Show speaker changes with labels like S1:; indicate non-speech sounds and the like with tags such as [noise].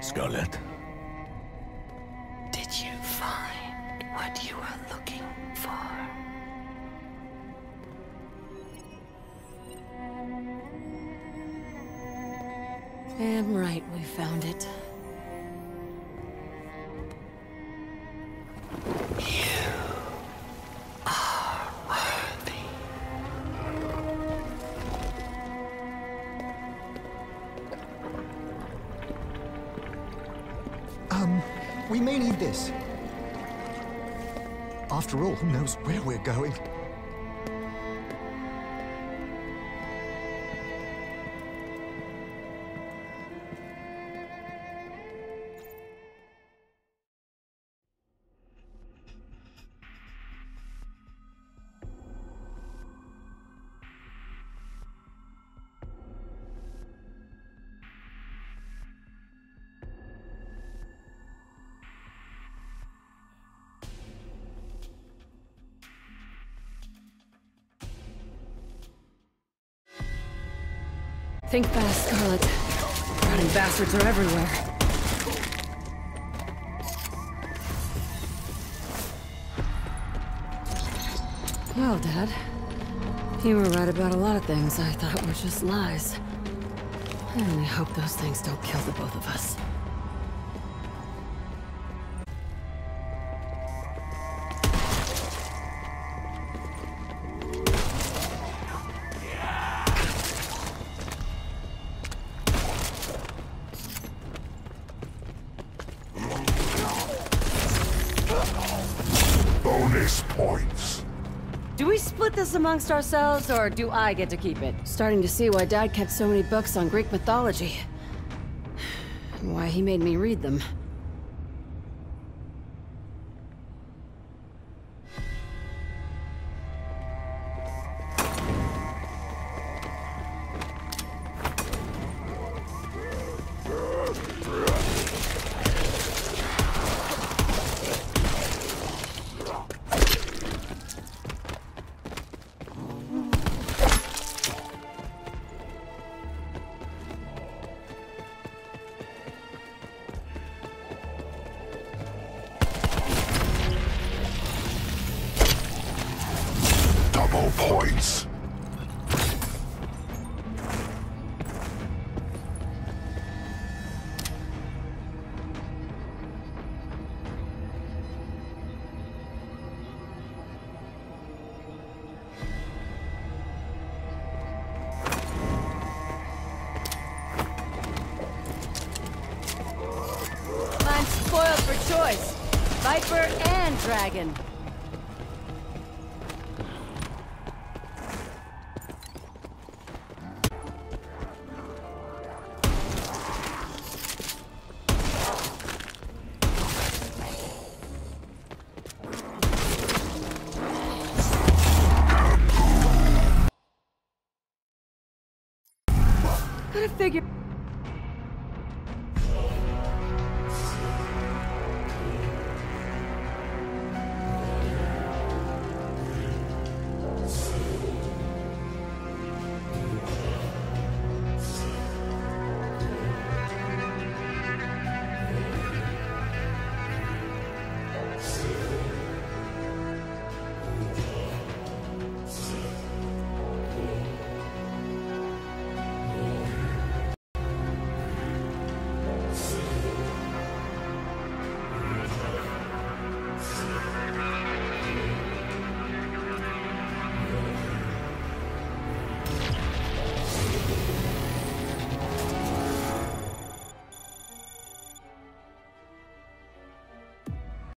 S1: Scarlet.
S2: Did you find what you were looking for?
S3: Damn right we found it.
S4: Um, we may need this. After all, who knows where we're going?
S3: Think fast, Scarlet. Rotting bastards are everywhere. Well, Dad. You were right about a lot of things I thought were just lies. I only hope those things don't kill the both of us.
S1: Points.
S3: Do we split this amongst ourselves, or do I get to keep it? Starting to see why Dad kept so many books on Greek mythology. [sighs] And why he made me read them.
S1: Points.
S3: Spoiled for choice. Viper and dragon. Gotta figure...